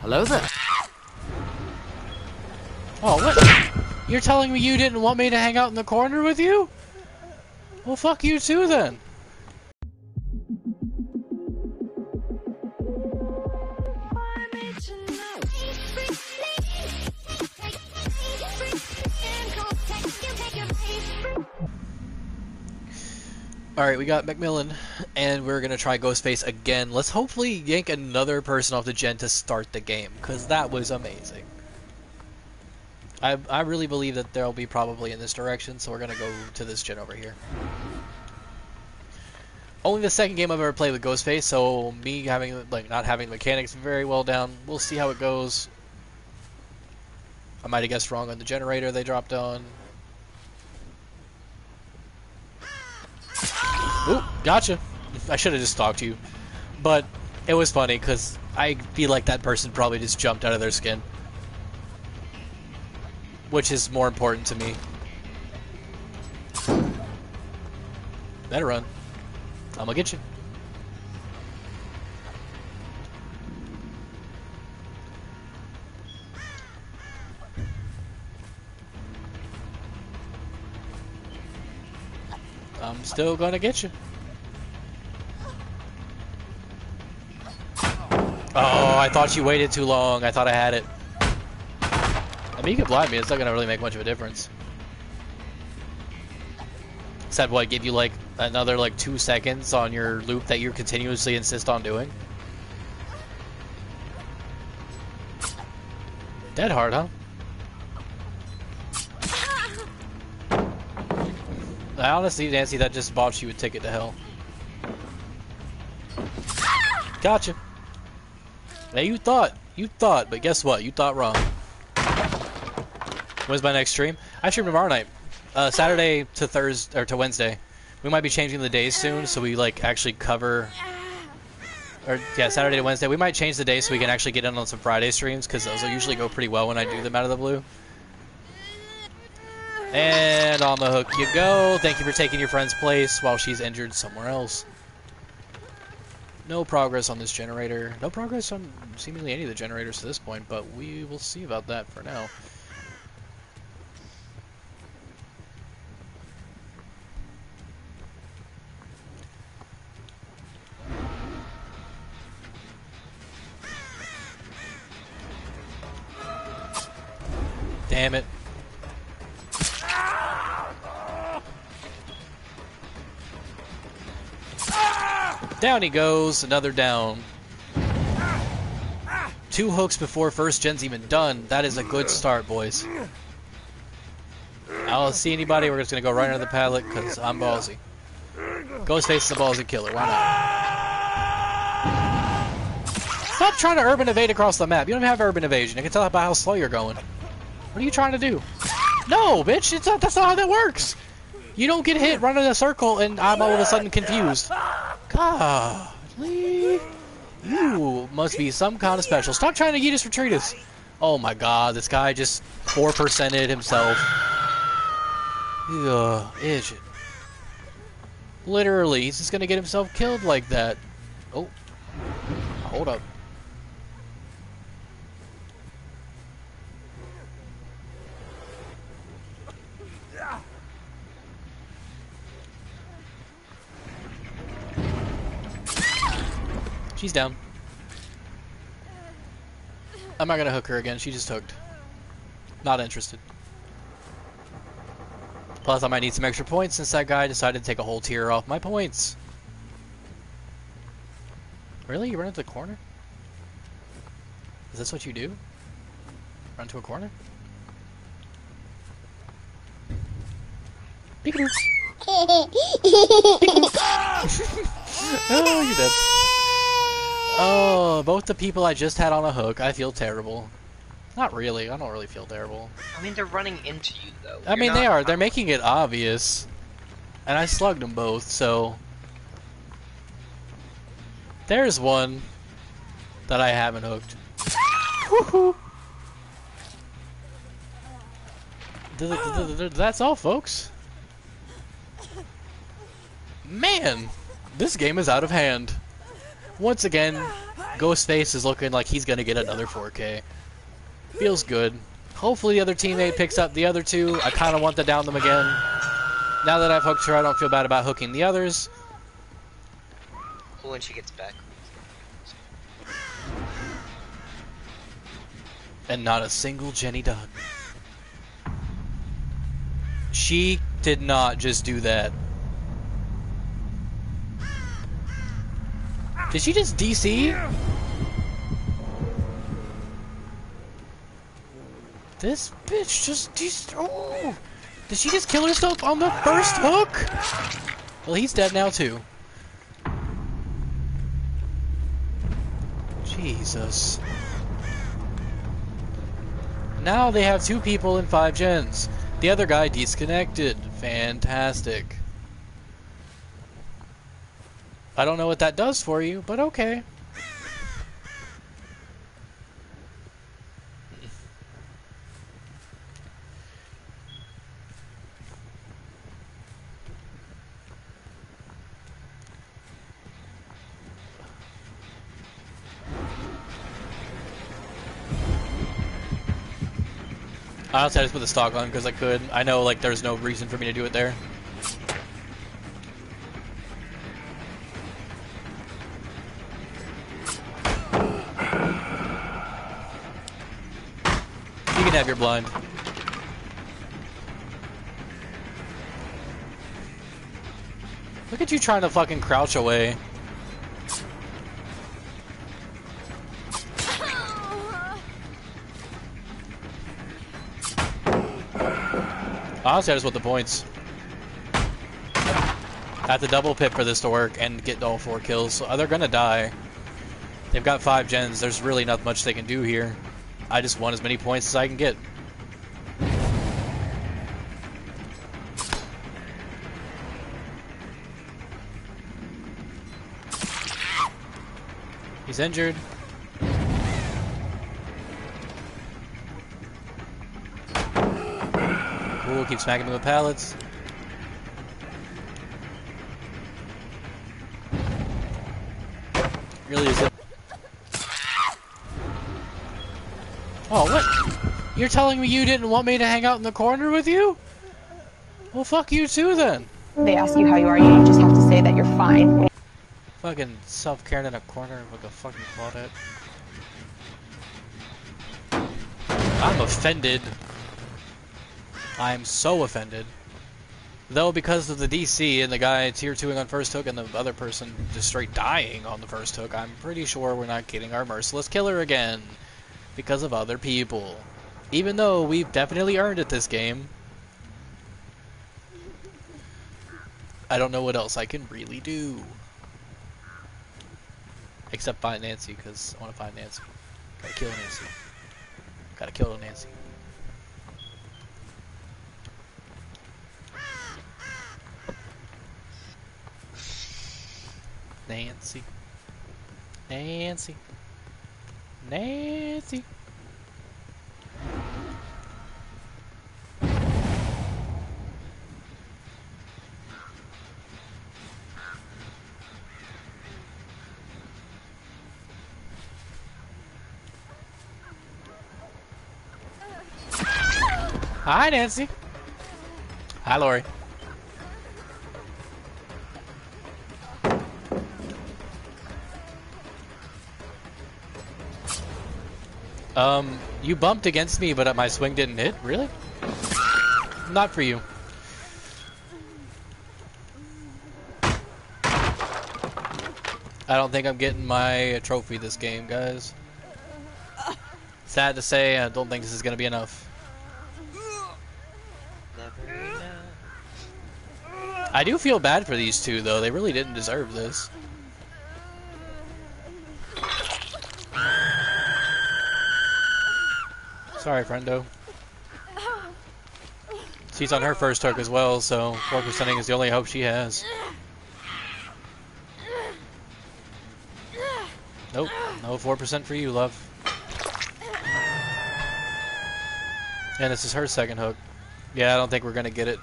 Hello there. Oh, what? You're telling me you didn't want me to hang out in the corner with you? Well, fuck you too then. Alright, we got Macmillan, and we're gonna try Ghostface again. Let's hopefully yank another person off the gen to start the game, because that was amazing. I, I really believe that there'll be probably in this direction, so we're gonna go to this gen over here. Only the second game I've ever played with Ghostface, so me having like not having the mechanics very well down. We'll see how it goes. I might have guessed wrong on the generator they dropped on. Gotcha. I should have just talked to you. But it was funny because I feel like that person probably just jumped out of their skin. Which is more important to me. Better run. I'm gonna get you. I'm still gonna get you. Oh, I thought you waited too long. I thought I had it. I mean, you can blind me. It's not gonna really make much of a difference. Except what, give you like another like two seconds on your loop that you continuously insist on doing? Dead hard, huh? I honestly, Nancy, that just bought you a ticket to hell. Gotcha. Now you thought, you thought, but guess what? You thought wrong. When's my next stream? I stream tomorrow night, uh, Saturday to Thursday or to Wednesday. We might be changing the days soon, so we like actually cover. Or yeah, Saturday to Wednesday. We might change the day so we can actually get in on some Friday streams because those usually go pretty well when I do them out of the blue. And on the hook you go. Thank you for taking your friend's place while she's injured somewhere else. No progress on this generator. No progress on seemingly any of the generators to this point, but we will see about that for now. Damn it. Down he goes, another down. Two hooks before first gen's even done. That is a good start, boys. I don't see anybody. We're just going to go right under the pallet because I'm ballsy. Ghostface is a ballsy killer. Why not? Stop trying to urban evade across the map. You don't have urban evasion. I can tell by how slow you're going. What are you trying to do? No, bitch. It's not, that's not how that works. You don't get hit, run in a circle, and I'm all of a sudden confused. Golly. You must be some kind of special. Stop trying to get us us. Oh my god, this guy just 4%ed himself. Ugh, itch. Literally, he's just gonna get himself killed like that. Oh. Hold up. She's down. I'm not gonna hook her again, she just hooked. Not interested. Plus, I might need some extra points since that guy decided to take a whole tier off my points. Really? You run into the corner? Is this what you do? Run to a corner? Peekaboo! oh, you're dead. Oh, both the people I just had on a hook, I feel terrible. Not really, I don't really feel terrible. I mean, they're running into you, though. I mean, they are. They're making it obvious. And I slugged them both, so... There's one that I haven't hooked. That's all, folks. Man, this game is out of hand. Once again, Ghostface is looking like he's gonna get another 4K. Feels good. Hopefully the other teammate picks up the other two. I kind of want to down them again. Now that I've hooked her, I don't feel bad about hooking the others. When she gets back. And not a single Jenny done. She did not just do that. Did she just DC? This bitch just DC. Oh! Did she just kill herself on the first hook? Well, he's dead now too. Jesus. Now they have two people and five gens. The other guy disconnected. Fantastic. I don't know what that does for you, but okay. I just put the stock on because I could. I know, like, there's no reason for me to do it there. You can have your blind. Look at you trying to fucking crouch away. Honestly, I just want the points. I have to double pip for this to work and get all four kills. So they're gonna die. They've got five gens. There's really not much they can do here. I just want as many points as I can get. He's injured. Cool, keep smacking him with pallets. Really is it? Oh, what? You're telling me you didn't want me to hang out in the corner with you? Well, fuck you too then. They ask you how you are, you just have to say that you're fine. Fucking self-caring in a corner like a fucking Claudette. I'm offended. I'm so offended. Though because of the DC and the guy tier 2ing on first hook and the other person just straight dying on the first hook, I'm pretty sure we're not getting our merciless killer again. Because of other people. Even though we've definitely earned it this game. I don't know what else I can really do. Except find Nancy, because I want to find Nancy. Gotta kill Nancy. Gotta kill Nancy. Nancy. Nancy. Nancy. Hi, Nancy. Hi, Laurie. Um, you bumped against me, but my swing didn't hit? Really? Not for you. I don't think I'm getting my trophy this game, guys. Sad to say, I don't think this is going to be enough. Never know. I do feel bad for these two, though. They really didn't deserve this. Sorry, friendo. She's on her first hook as well, so 4%ing is the only hope she has. Nope, no 4% for you, love. And this is her second hook. Yeah, I don't think we're gonna get it.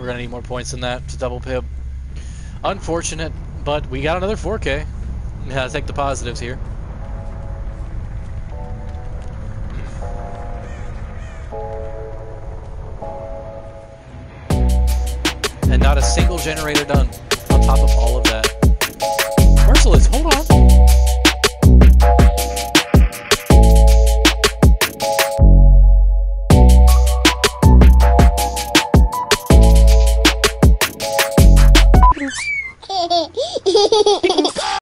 We're gonna need more points than that to double pip. Unfortunate. but we got another 4K. Yeah, take the positives here. And not a single generator done on top of all of that.